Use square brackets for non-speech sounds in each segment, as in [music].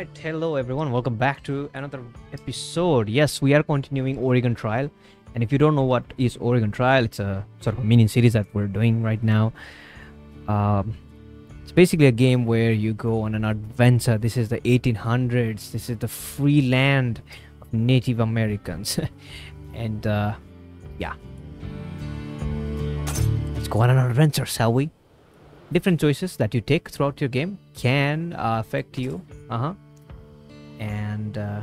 right, hello everyone. Welcome back to another episode. Yes, we are continuing Oregon Trail. And if you don't know what is Oregon Trail, it's a sort of mini series that we're doing right now. Um, it's basically a game where you go on an adventure. This is the 1800s. This is the free land of Native Americans. [laughs] and uh, yeah. Let's go on an adventure, shall we? different choices that you take throughout your game can uh, affect you uh-huh and uh,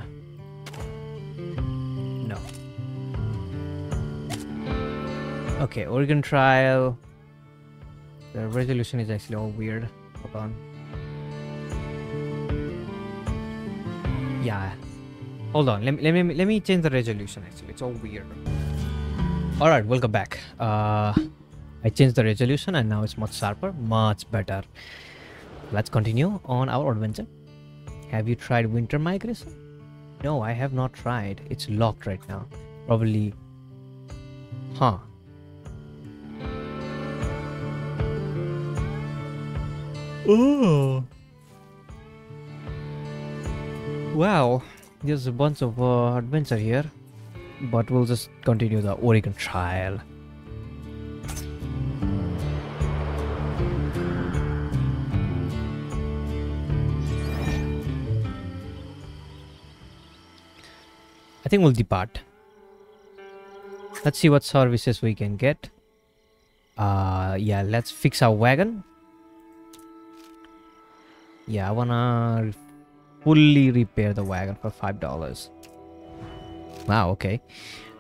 no. Okay oregon trail the resolution is actually all weird. Hold on. Yeah. Hold on. Let me, let me let me change the resolution actually. It's all weird. All right welcome back. Uh I changed the resolution and now it's much sharper, much better. Let's continue on our adventure. Have you tried winter migration? No, I have not tried. It's locked right now. Probably... Huh. Oh. Wow. There's a bunch of uh, adventure here. But we'll just continue the Oregon Trail. I think we'll depart. Let's see what services we can get. Uh, yeah, let's fix our wagon. Yeah, I wanna fully repair the wagon for five dollars. Wow, okay.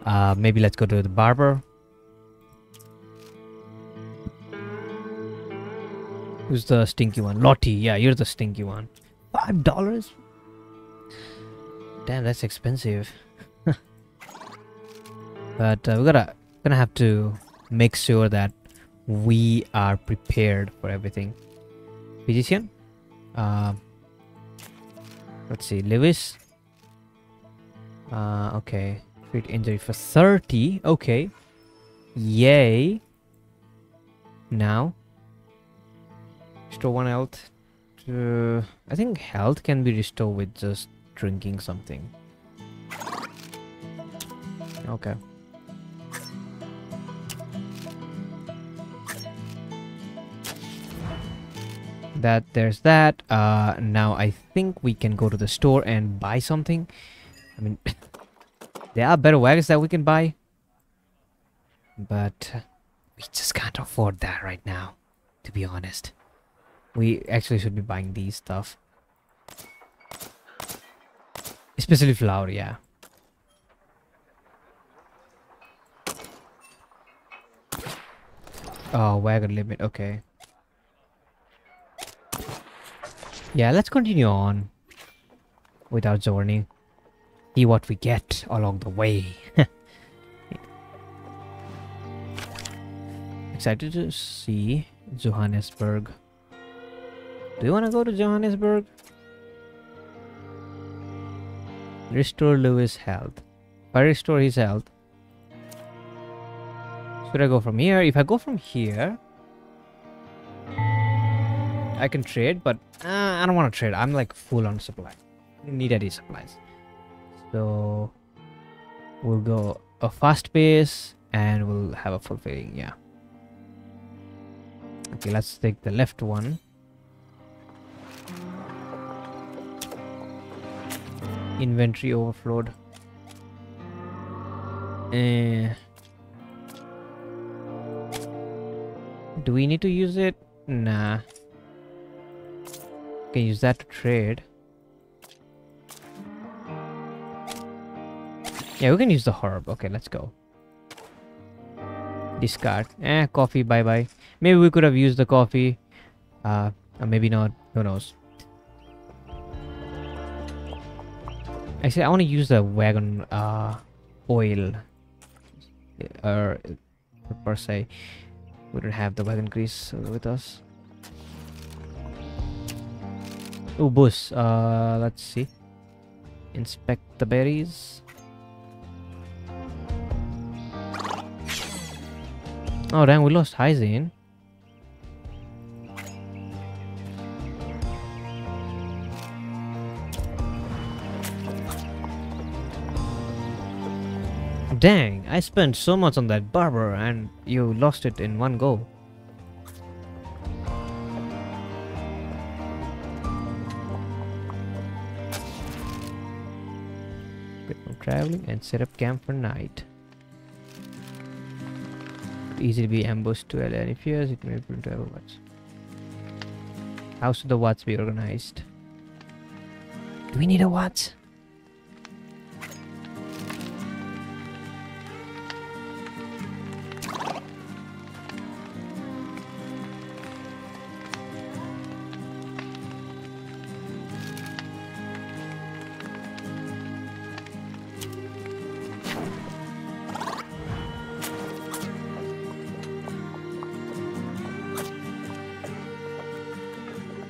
Uh, maybe let's go to the barber. Who's the stinky one? Lottie. Yeah, you're the stinky one. Five dollars? Damn, that's expensive but uh, we're gonna gonna have to make sure that we are prepared for everything. Physician uh, let's see lewis? Uh, okay. Treat injury for 30 okay. Yay. Now restore one health i think health can be restored with just drinking something. Okay that there's that. Uh now i think we can go to the store and buy something. I mean [coughs] there are better wagons that we can buy. But we just can't afford that right now to be honest. We actually should be buying these stuff. Especially flour yeah. Oh wagon limit okay Yeah, let's continue on with our journey. See what we get along the way. [laughs] Excited to see Johannesburg. Do you want to go to Johannesburg? Restore Lewis health. If I restore his health, should I go from here? If I go from here, I can trade, but uh, I don't want to trade. I'm like full on supply. I need any supplies. So we'll go a fast pace and we'll have a fulfilling. Yeah. Okay, let's take the left one. Inventory overflowed. Uh, do we need to use it? Nah can use that to trade. Yeah, we can use the herb. Okay, let's go. Discard. Eh, coffee, bye-bye. Maybe we could have used the coffee. Uh, maybe not. Who knows? Actually, I want to use the wagon uh, oil. Or, per se. We don't have the wagon grease with us. Oh, Ubus. Uh, let's see. Inspect the berries. Oh, dang, we lost Hyzane. Dang, I spent so much on that barber and you lost it in one go. From traveling and set up camp for night. Easy to be ambushed to any fears, it may be to watch. How should the watch be organized? Do we need a watch?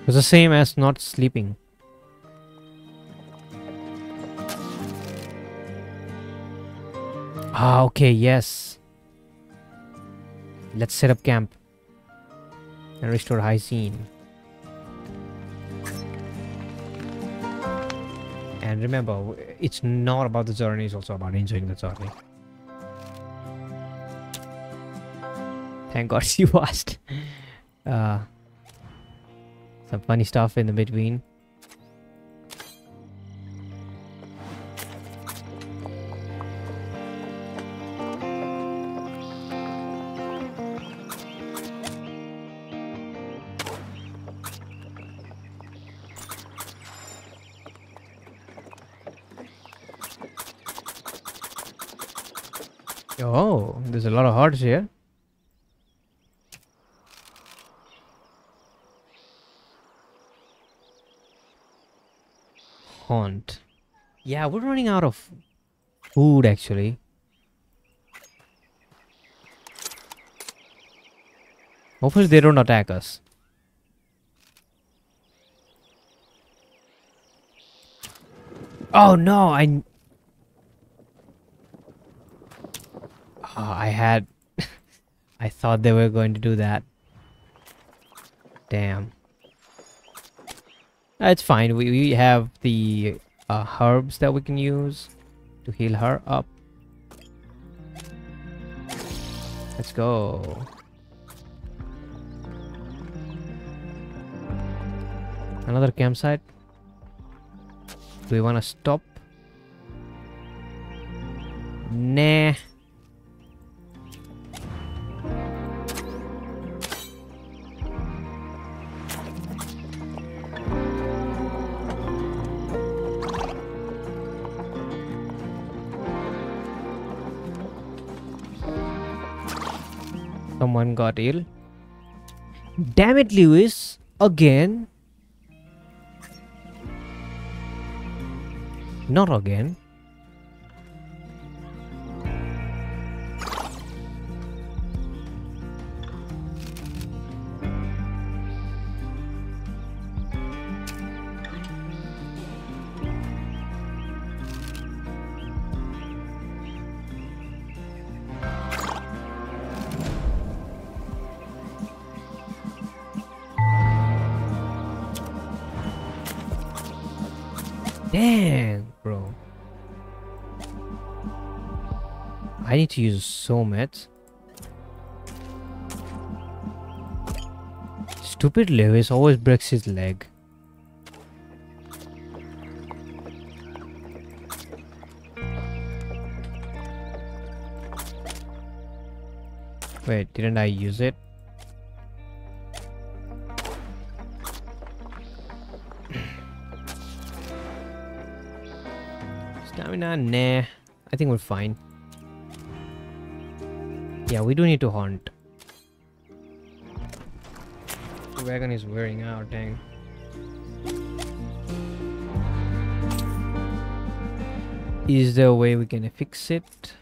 It's the same as not sleeping. Ah, okay, yes. Let's set up camp and restore hygiene. And remember, it's not about the journey, it's also about enjoying the journey. Thank God [laughs] she watched. Uh, some funny stuff in the between. Oh, there's a lot of hearts here. Haunt. Yeah, we're running out of food actually. Hopefully they don't attack us. Oh no, I Oh, I had... [laughs] I thought they were going to do that. Damn. It's fine. We, we have the uh, herbs that we can use to heal her up. Let's go. Another campsite. Do we want to stop? Nah. Someone got ill. Damn it, Lewis! Again? Not again. Dang, bro. I need to use so. Stupid Lewis always breaks his leg. Wait, didn't I use it? Stamina? Nah. I think we're fine. Yeah, we do need to hunt. The wagon is wearing out, dang. Is there a way we can fix it?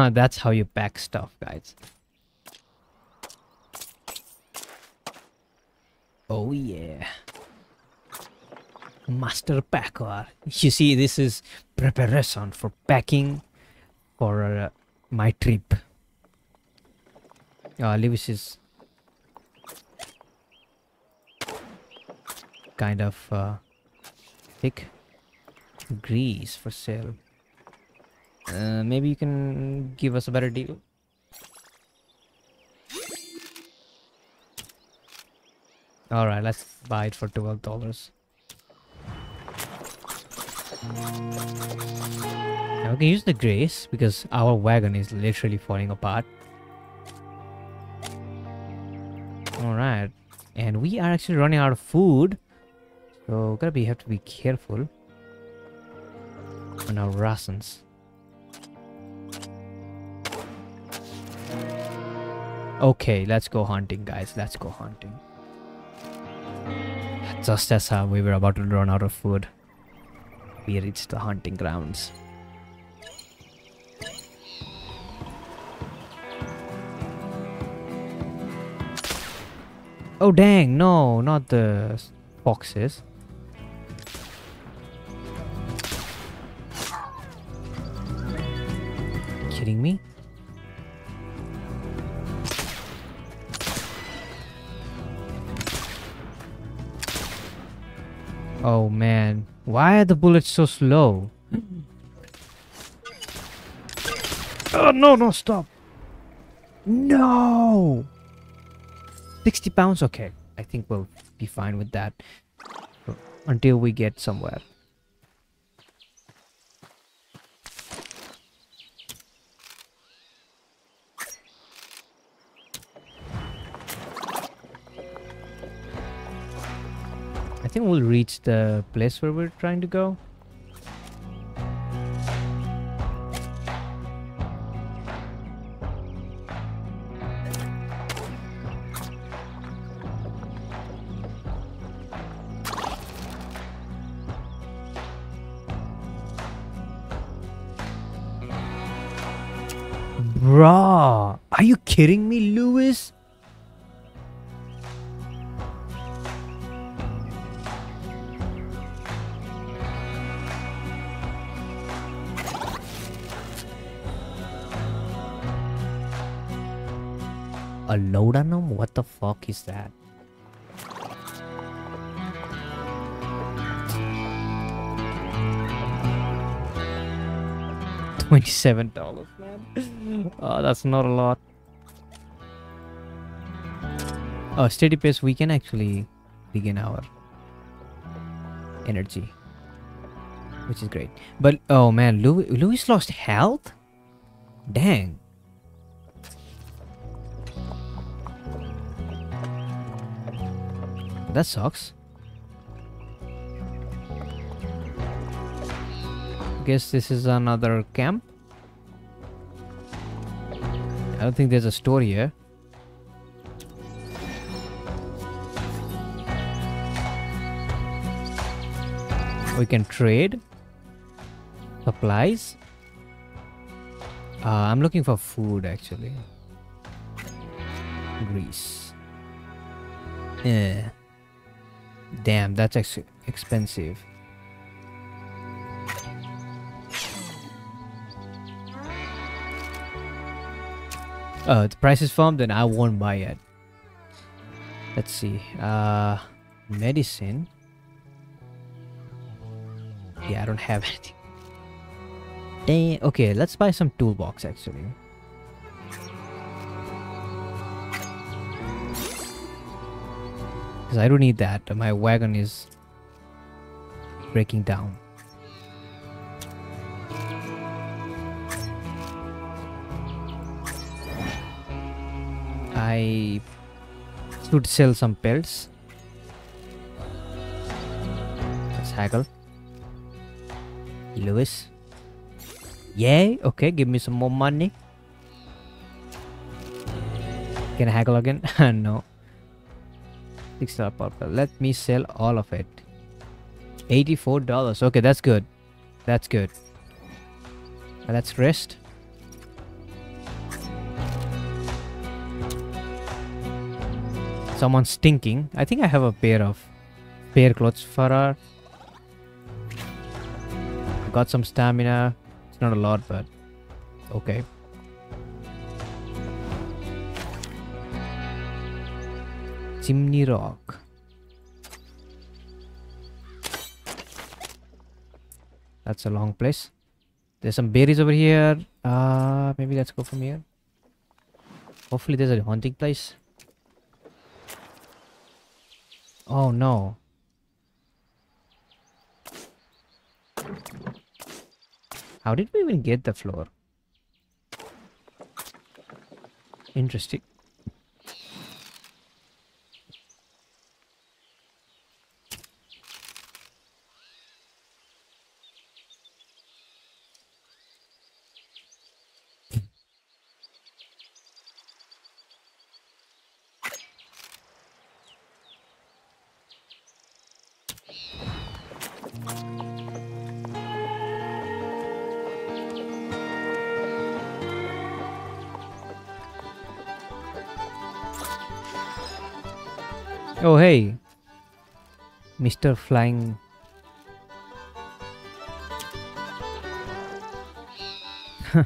Huh, that's how you pack stuff, guys. Oh yeah. master packer. You see, this is preparation for packing for uh, my trip. Uh, Lewis is kind of uh, thick grease for sale. Uh, maybe you can give us a better deal. All right, let's buy it for twelve dollars. Now we can use the grace because our wagon is literally falling apart. Alright. And we are actually running out of food. So gotta be have to be careful on our rations. Okay, let's go hunting guys. Let's go hunting. Just as uh, we were about to run out of food, we reached the hunting grounds. Oh dang, no, not the foxes. Kidding me? Oh man, why are the bullets so slow? [coughs] oh no, no, stop! No! 60 pounds? Okay, I think we'll be fine with that until we get somewhere. Think we'll reach the place where we're trying to go. Bruh, are you kidding me, Lewis? What the fuck is that? Twenty-seven dollars, man. oh, [laughs] that's not a lot. Oh, steady pace. We can actually begin our energy, which is great. But oh man, Lewis, Lewis lost health. Dang. That sucks. Guess this is another camp. I don't think there's a store here. We can trade supplies. Uh, I'm looking for food actually. Grease. Yeah. Damn, that's ex expensive. Oh, the price is firm, then I won't buy it. Let's see. Uh, medicine. Yeah, I don't have anything. Dang. Okay, let's buy some toolbox actually. Because I don't need that. My wagon is breaking down. I should sell some pelts. Let's haggle. Lewis. Yay! Okay, give me some more money. Can I haggle again? [laughs] no. Dollar purple. Let me sell all of it. Eighty-four dollars. Okay, that's good. That's good. let's rest. Someone's stinking. I think I have a pair of pair clothes for her got some stamina. It's not a lot, but okay. Chimney Rock. That's a long place. There's some berries over here. Uh, maybe let's go from here. Hopefully there's a haunting place. Oh no. How did we even get the floor? Interesting. Oh hey, Mr. Flying. [laughs]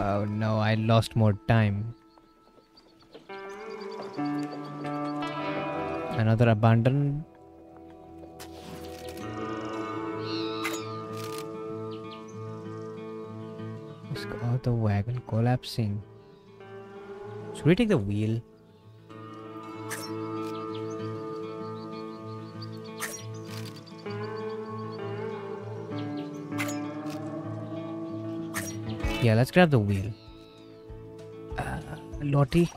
oh no, I lost more time. Another abandoned Go. Oh, the wagon collapsing. Should we take the wheel? Yeah, let's grab the wheel. Uh, Lottie,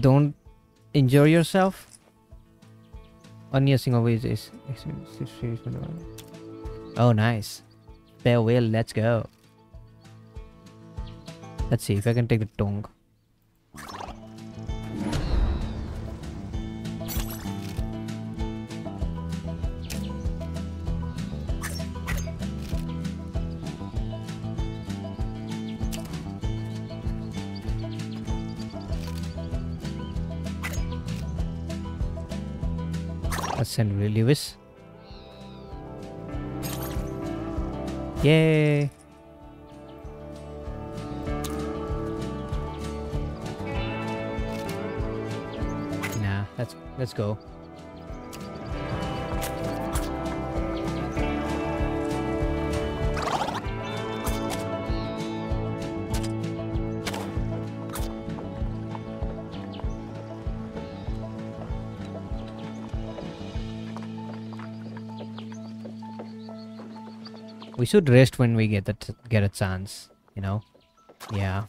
don't injure yourself. Only a single way is. Oh, nice. Farewell, let's go. Let's see if I can take the tongue. Let's send Lewis. Yay! Let's go. We should rest when we get the t- get a chance, you know. Yeah.